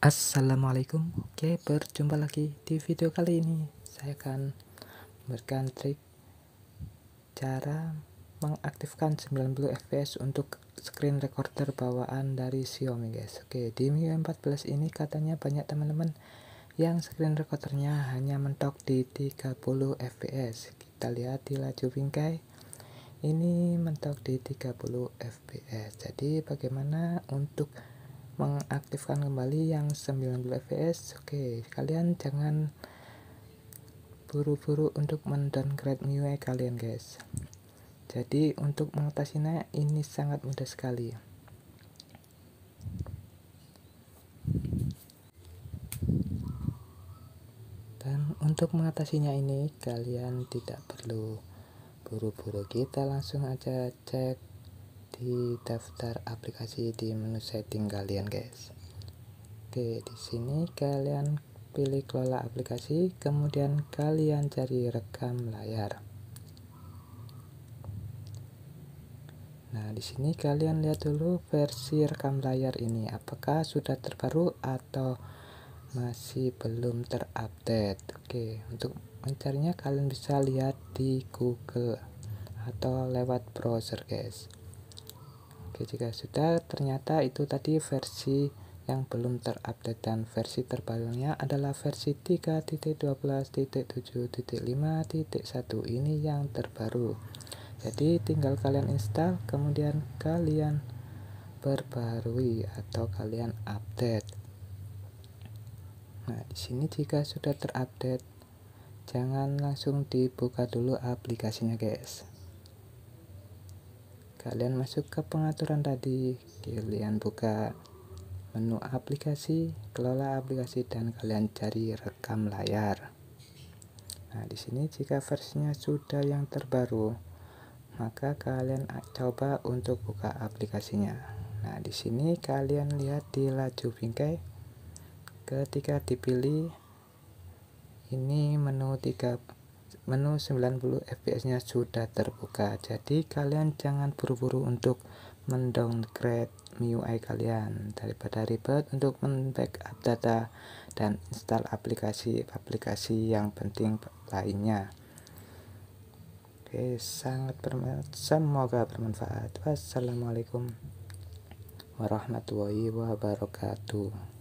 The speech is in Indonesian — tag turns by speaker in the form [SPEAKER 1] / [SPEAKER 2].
[SPEAKER 1] Assalamualaikum. Oke berjumpa lagi di video kali ini. Saya akan memberikan trik Cara mengaktifkan 90 fps untuk screen recorder bawaan dari Xiaomi guys. Oke di MIUI 14 ini katanya banyak teman-teman Yang screen recordernya hanya mentok di 30 fps Kita lihat di laju bingkai. Ini mentok di 30 fps jadi bagaimana untuk mengaktifkan kembali yang 90 fps oke kalian jangan buru-buru untuk mendowngrade MIUI kalian guys. Jadi untuk mengatasinya ini sangat mudah sekali. Dan untuk mengatasinya ini kalian tidak perlu buru-buru. Kita langsung aja cek di daftar aplikasi di menu setting kalian guys. Oke di sini kalian pilih kelola aplikasi kemudian kalian cari rekam layar. Nah di sini kalian lihat dulu versi rekam layar ini. Apakah sudah terbaru atau masih belum terupdate? Oke untuk mencarinya kalian bisa lihat di Google atau lewat browser guys Oke, jika sudah ternyata itu tadi versi yang belum terupdate dan versi terbarunya adalah versi 3.12.7.5.1 ini yang terbaru. Jadi tinggal kalian install kemudian kalian perbarui atau kalian update. Nah, di sini jika sudah terupdate jangan langsung dibuka dulu aplikasinya, guys kalian masuk ke pengaturan tadi. Kalian buka menu aplikasi kelola aplikasi dan kalian cari rekam layar. Nah di sini jika versinya sudah yang terbaru maka kalian coba untuk buka aplikasinya. Nah di sini kalian lihat di laju bingkai. Ketika dipilih ini menu 3 menu 90 fps nya sudah terbuka jadi kalian jangan buru-buru untuk mendowngrade MIUI kalian daripada ribet untuk membackup data dan install aplikasi-aplikasi yang penting lainnya. Oke sangat bermanfaat semoga bermanfaat. Wassalamualaikum warahmatullahi wabarakatuh